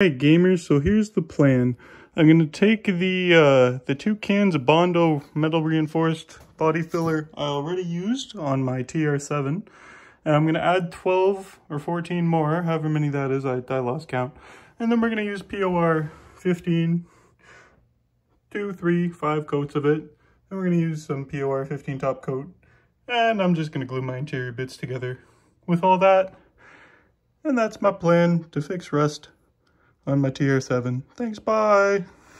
Hey gamers, so here's the plan. I'm going to take the uh, the two cans of Bondo metal reinforced body filler I already used on my TR7. And I'm going to add 12 or 14 more, however many that is, I, I lost count. And then we're going to use POR 15, two, three, five coats of it. And we're going to use some POR 15 top coat. And I'm just going to glue my interior bits together with all that. And that's my plan to fix rust on my TR7. Thanks, bye!